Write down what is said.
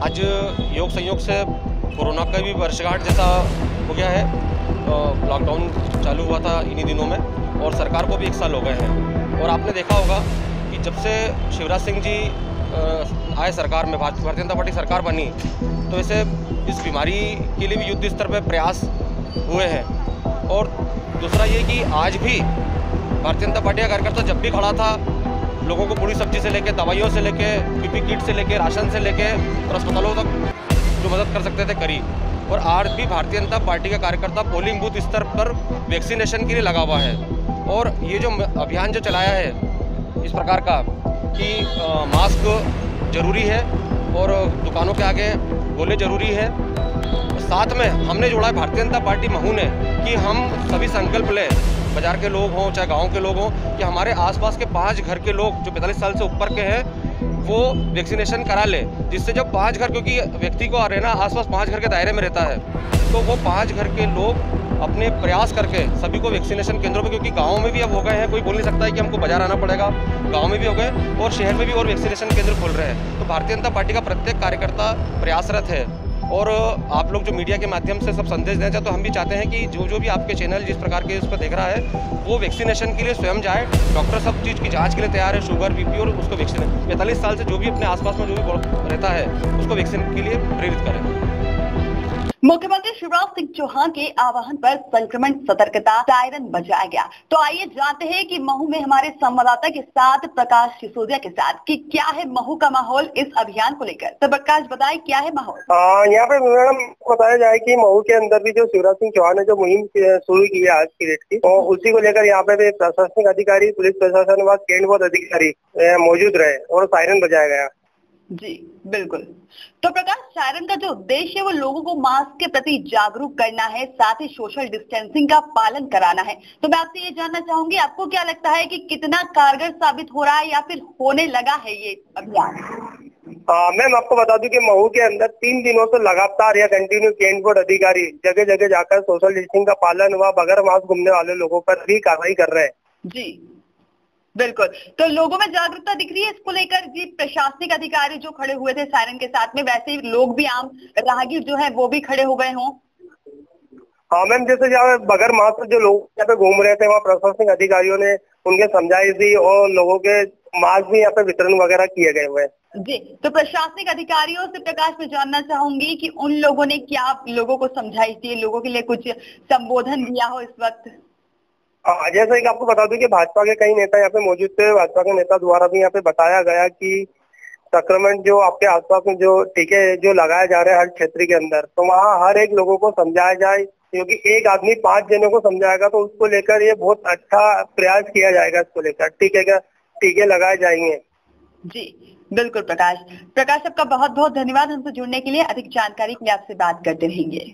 योग संयोग से कोरोना का भी वर्षगांठ जैसा हो गया है लॉकडाउन चालू हुआ था इन्हीं दिनों में, और सरकार को भी एक साल हो गए हैं। और आपने देखा होगा कि जब से शिवराज सिंह जी आए सरकार में भारतीय जनता पार्टी सरकार बनी तो ऐसे इस बीमारी के लिए भी युद्ध स्तर पर प्रयास हुए हैं। और दूसरा ये कि आज भी भारतीय जनता पार्टी का कार्यकर्ता जब भी खड़ा था लोगों को पूरी सब्ज़ी से लेके, दवाइयों से लेके पीपी किट से लेके, राशन से लेके और अस्पतालों तक जो मदद कर सकते थे करी। और आज भी भारतीय जनता पार्टी का कार्यकर्ता पोलिंग बूथ स्तर पर वैक्सीनेशन के लिए लगा हुआ है। और ये जो अभियान जो चलाया है, इस प्रकार का कि मास्क ज़रूरी है और दुकानों के आगे गोले ज़रूरी है। साथ में हमने जोड़ा है, भारतीय जनता पार्टी महू ने, कि हम सभी संकल्प लें बाज़ार के लोग हों, चाहे गाँव के लोग हों, कि हमारे आसपास के पाँच घर के लोग जो पैंतालीस साल से ऊपर के हैं, वो वैक्सीनेशन करा ले, जिससे जब पाँच घर, क्योंकि व्यक्ति को रहना आसपास पाँच घर के दायरे में रहता है तो वो पाँच घर के लोग अपने प्रयास करके सभी को वैक्सीनेशन केंद्रों में क्योंकि गाँव में भी अब हो गए हैं, कोई बोल नहीं सकता है कि हमको बाज़ार आना पड़ेगा। गाँव में भी हो गए, और शहर में भी और वैक्सीनेशन केंद्र खोल रहे हैं। तो भारतीय जनता पार्टी का प्रत्येक कार्यकर्ता प्रयासरत है। और आप लोग जो मीडिया के माध्यम से सब संदेश देना चाहते तो हम भी चाहते हैं कि जो जो भी आपके चैनल जिस प्रकार के उस पर देख रहा है, वो वैक्सीनेशन के लिए स्वयं जाए, डॉक्टर सब चीज़ की जाँच के लिए तैयार है, शुगर, बीपी और उसको वैक्सीन पैंतालीस साल से जो भी अपने आसपास में जो भी रहता है, उसको वैक्सीन के लिए प्रेरित करें। मुख्यमंत्री शिवराज सिंह चौहान के आह्वान पर संक्रमण सतर्कता सायरन बजाया गया। तो आइए जानते हैं कि महू में हमारे संवाददाता के साथ प्रकाश सिसोदिया के साथ कि क्या है महू का माहौल इस अभियान को लेकर? तो प्रकाश, बताए क्या है माहौल? यहाँ पे मैडम बताया जाए कि महू के अंदर भी जो शिवराज सिंह चौहान ने जो मुहिम शुरू की है आज की डेट की तो उसी को लेकर यहाँ पे प्रशासनिक अधिकारी, पुलिस प्रशासन व केंद्र अधिकारी मौजूद रहे और सायरन बजाया गया। जी बिल्कुल। तो प्रकाश सायरन का जो उद्देश्य है वो लोगों को मास्क के प्रति जागरूक करना है साथ ही सोशल डिस्टेंसिंग का पालन कराना है। तो मैं आपसे ये जानना चाहूँगी आपको क्या लगता है कि कितना कारगर साबित हो रहा है या फिर होने लगा है ये अभियान? मैम आपको बता दूँ कि महू के अंदर तीन दिनों से लगातार या कंटिन्यू कैंट बोर्ड अधिकारी जगह जगह जाकर सोशल डिस्टेंसिंग का पालन व बगैर मास्क घूमने वाले लोगों पर भी कार्रवाई कर रहे हैं। जी। बिल्कुल। तो लोगों में जागरूकता दिख रही है इसको लेकर? जी प्रशासनिक अधिकारी जो खड़े हुए थे सायरन के साथ में वैसे ही लोग भी आम राहगीर जो है वो भी खड़े हो गए हों। हाँ मैम जैसे जहाँ बगैर मास्क जो लोग यहाँ पे घूम रहे थे वहाँ प्रशासनिक अधिकारियों ने उनके समझाई दी और लोगों के मास्क भी यहाँ पे वितरण वगैरह किए गए हुए जी तो प्रशासनिक अधिकारियों से प्रकाश में जानना चाहूँगी कि उन लोगों ने क्या लोगों को समझाई थी लोगों के लिए कुछ संबोधन दिया हो इस वक्त? जैसा कि आपको बता दूँ कि भाजपा के कई नेता यहाँ पे मौजूद थे। भाजपा के नेता द्वारा भी यहाँ पे बताया गया कि संक्रमण जो आपके आसपास में जो टीके जो लगाए जा रहे हैं हर क्षेत्र के अंदर तो वहाँ हर एक लोगों को समझाया जाए, क्योंकि एक आदमी पाँच जनों को समझाएगा तो उसको लेकर ये बहुत अच्छा प्रयास किया जाएगा इसको लेकर, टीके का, टीके लगाए जाएँगे। जी, बिल्कुल प्रकाश। प्रकाश आपका बहुत बहुत धन्यवाद हमसे जुड़ने के लिए। अधिक जानकारी के लिए आपसे बात करते रहेंगे।